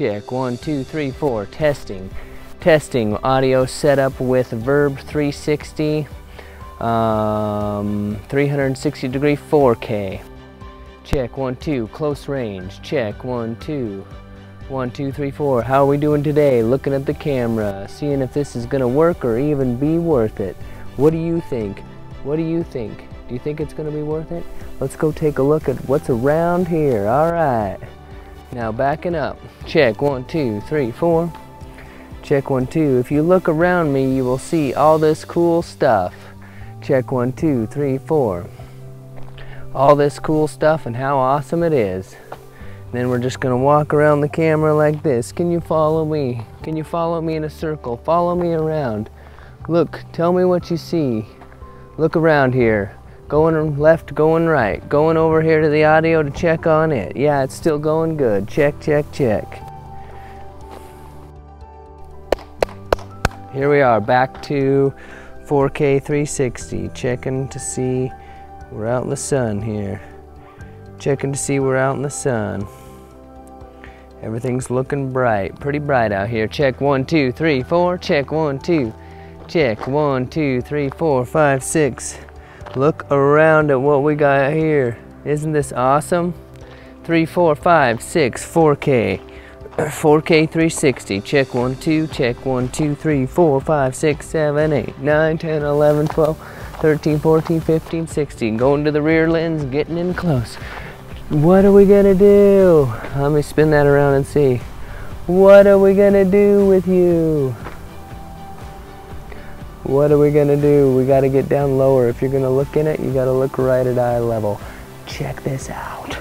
Check. One, two, three, four. Testing. Testing. Audio setup with VIRB 360. Um, 360 degree 4K. Check. One, two. Close range. Check. One, two. One, two, three, four. How are we doing today? Looking at the camera, seeing if this is gonna work or even be worth it. What do you think? What do you think? Do you think it's gonna be worth it? Let's go take a look at what's around here. All right. Now backing up. Check one, two, three, four. Check one, two. If you look around me, you will see all this cool stuff. Check one, two, three, four. All this cool stuff and how awesome it is. Then we're just gonna walk around the camera like this. Can you follow me? Can you follow me in a circle? Follow me around. Look, tell me what you see. Look around here. Going left, going right. Going over here to the audio to check on it. Yeah, it's still going good. Check, check, check. Here we are, back to 4K 360. Checking to see we're out in the sun here. Checking to see we're out in the sun. Everything's looking bright, pretty bright out here. Check one, two, three, four. Check one, two. Check one, two, three, four, five, six. Look around at what we got here. Isn't this awesome? Three, four, five, six, 4K. 4K 360. Check one, two. Check one, two, three, four, five, six, seven, eight, nine, 10, 11, 12, 13, 14, 15, 16. Going to the rear lens, getting in close. What are we gonna do? Let me spin that around and see. What are we gonna do with you? What are we gonna do? We gotta get down lower. If you're gonna look in it, you gotta look right at eye level. Check this out.